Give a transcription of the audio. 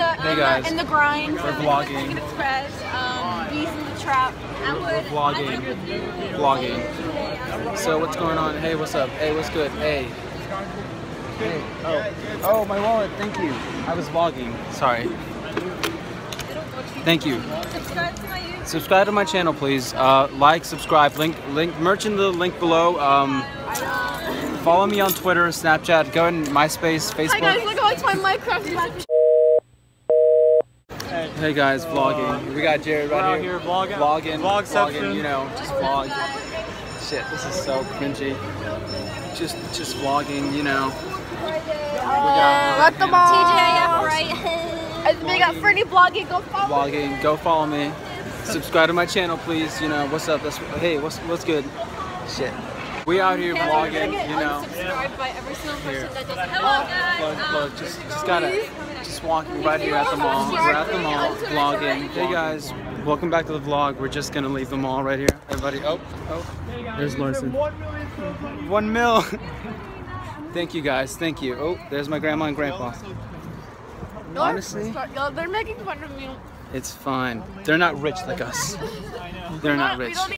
the Hey guys. the, in the grind. We're vlogging. Chicken Express. Um, bees in the trap. We're vlogging. Vlogging. So what's going on? Hey, what's up? Hey, what's good? Hey. Hey. Oh. Oh, my wallet. Thank you. I was vlogging. Sorry. Thank you. Subscribe to my YouTube. Subscribe to my channel, please. Uh, like, subscribe. Link, link, merch in the link below. Um, follow me on Twitter, Snapchat. Go in MySpace, Facebook. Hi guys, look at my Minecraft Hey guys, vlogging. Uh, we got Jared right We're out here. here vlogging. Vlogging. Vlogception. Vlogging, you know, just vlog. Shit, this is so cringy. Just just vlogging, you know. Uh, let them all. TJF, right? And we got Fernie vlogging. Go follow. Vlogging. Go follow me. Subscribe to my channel, please. You know, what's up? That's hey, what's what's good? Shit. We out here vlogging, you know. Unsubscribed by every single Here. person that doesn't. Hello guys. Plug, um, plug. Just, just gotta, just walking right here at the mall. We're at the mall, vlogging. Hey guys, welcome back to the vlog. We're just gonna leave the mall right here. Everybody, oh, oh, there's Larson. One mil. Thank you guys, thank you. Oh, there's my grandma and grandpa. Honestly, Yo, they're making fun of me. it's fine. They're not rich like us. They're not rich. don't